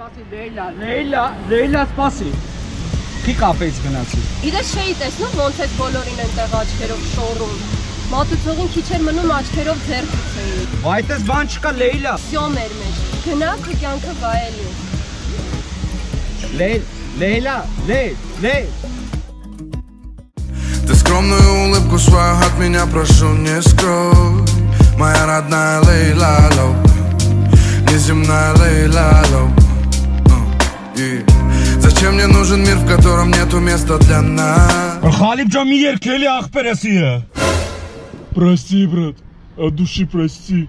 Սպասի Լեյլա, Լեյլա, Լեյլա սպասի։ Խի կապեից գնացի։ Իրես չէի տեսնում ոնց էս բոլորին այնտեղ աչքերով շորում։ Մատուցողին քիչ էր մնում աչքերով ձեռ գցեի։ Վայտես բան չկա Լեյլա։ Սյոմ էր մեջ։ Գնա քո կյանքը վայելի։ Լեյլ, Լեյլա, Լեյլ, Լեյլ։ Ты скромную улыбку свою от меня прошу не скрой Моя родная Лейла Ло Неземная Лейла Ло Uh, yeah. Зачем мне нужен мир, в котором нету места для нас? Халибджон Миер, Кели Ахпересия. Прости, брат, от души прости.